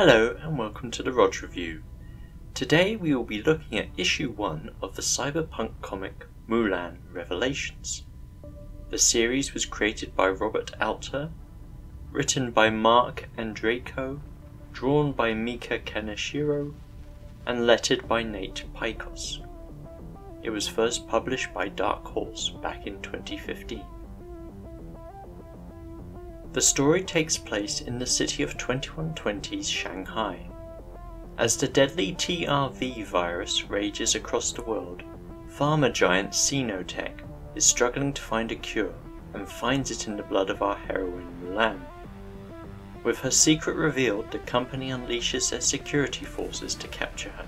Hello and welcome to the Rodge Review. Today we will be looking at issue 1 of the cyberpunk comic Mulan Revelations. The series was created by Robert Alter, written by Marc Andreyko, drawn by Micah Kaneshiro, and lettered by Nate Piekos. It was first published by Dark Horse back in 2015. The story takes place in the city of 2120's Shanghai. As the deadly TRV virus rages across the world, pharma giant Sinotech is struggling to find a cure and finds it in the blood of our heroine Mulan. With her secret revealed, the company unleashes their security forces to capture her.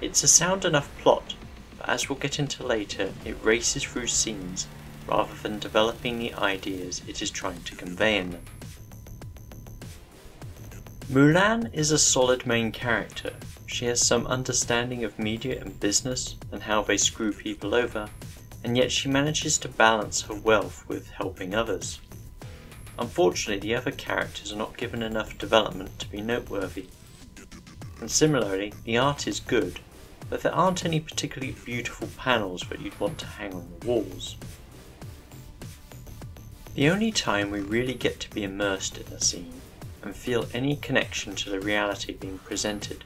It's a sound enough plot, but as we'll get into later, it races through scenes rather than developing the ideas it is trying to convey in them. Mulan is a solid main character. She has some understanding of media and business and how they screw people over, and yet she manages to balance her wealth with helping others. Unfortunately, the other characters are not given enough development to be noteworthy. And similarly, the art is good, but there aren't any particularly beautiful panels that you'd want to hang on the walls. The only time we really get to be immersed in a scene and feel any connection to the reality being presented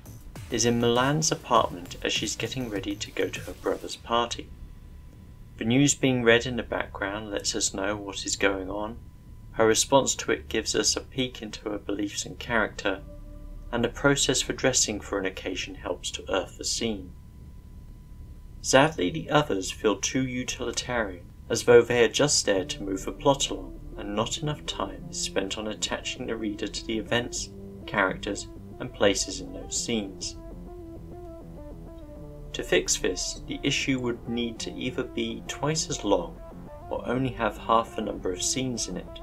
is in Mulan's apartment as she's getting ready to go to her brother's party. The news being read in the background lets us know what is going on, her response to it gives us a peek into her beliefs and character, and the process for dressing for an occasion helps to earth the scene. Sadly, the others feel too utilitarian as though they are just there to move the plot along, and not enough time is spent on attaching the reader to the events, characters, and places in those scenes. To fix this, the issue would need to either be twice as long or only have half the number of scenes in it.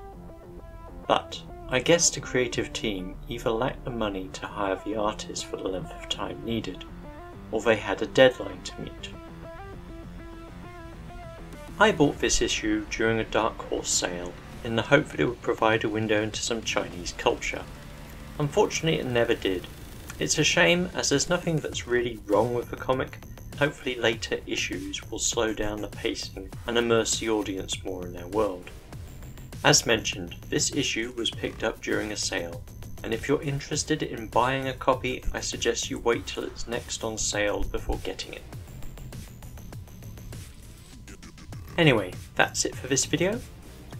But I guess the creative team either lacked the money to hire the artist for the length of time needed, or they had a deadline to meet. I bought this issue during a Dark Horse sale in the hope that it would provide a window into some Chinese culture. Unfortunately, it never did. It's a shame as there's nothing that's really wrong with the comic. Hopefully, later issues will slow down the pacing and immerse the audience more in their world. As mentioned, this issue was picked up during a sale, and if you're interested in buying a copy, I suggest you wait till it's next on sale before getting it. Anyway, that's it for this video.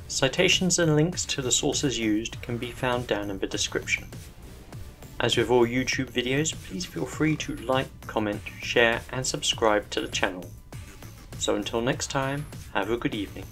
Citations and links to the sources used can be found down in the description. As with all YouTube videos, please feel free to like, comment, share and subscribe to the channel. So until next time, have a good evening.